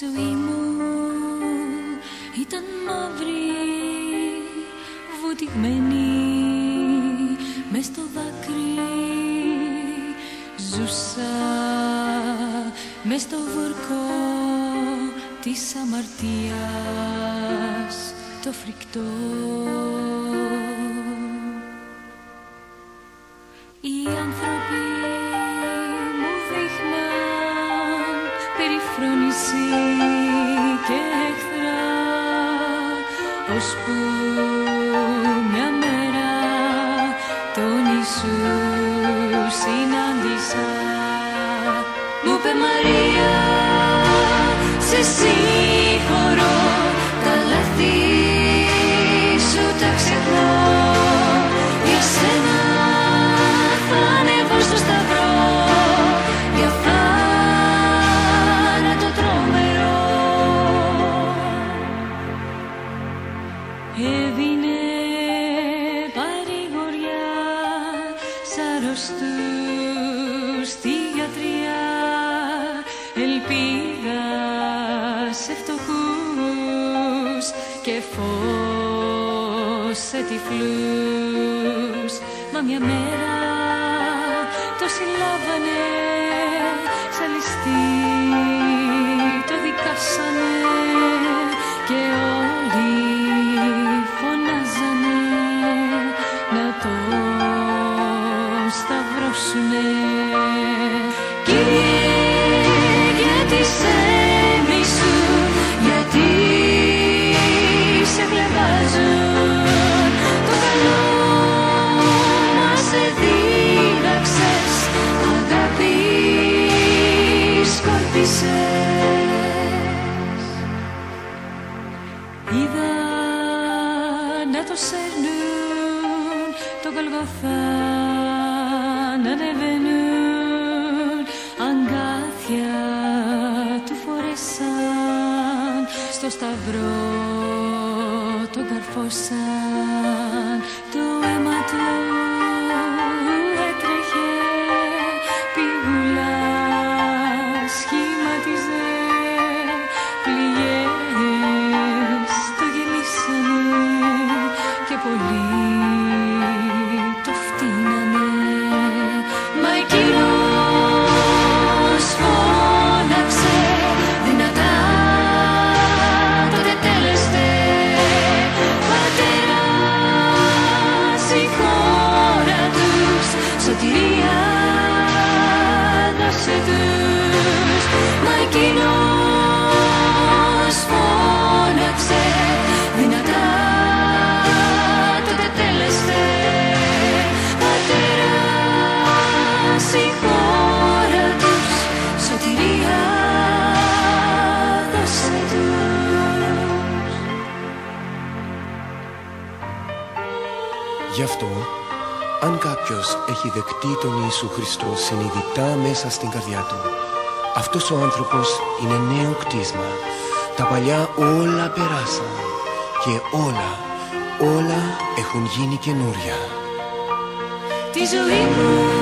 ζωή μου ήταν μαύρη βουτυγμένη μες στο δάκρυ. Ζούσα μες στο βούρκο της αμαρτίας το φρικτό. Οι άνθρωποι περιφρόνηση και εχθρά ώσπου μια μέρα τον Ιησούς συνάντησα. Μου είπε Μαρία σ' αρρωστούς στη γιατριά. Ελπίδα σε φτωχούς και φως σε τυφλούς. Μα μια μέρα το συλλάβανε σαν ληστή το δικάσανε σταυρώσουνε. Κύριε γιατί σε μισού γιατί σε χλεβάζουν το καλό μας δίδαξες αγάπη σκόρπισες Είδα να το σέρνουν το Γολγοθά. να ανεβαίνουν αγκάθια του φορέσαν. Στο σταυρό τον καρφώσαν Γι' αυτό, αν κάποιος έχει δεκτεί τον Ιησού Χριστό συνειδητά μέσα στην καρδιά του, αυτός ο άνθρωπος είναι νέο κτίσμα. Τα παλιά όλα περάσαν και όλα, όλα έχουν γίνει καινούρια. Τη ζωή μου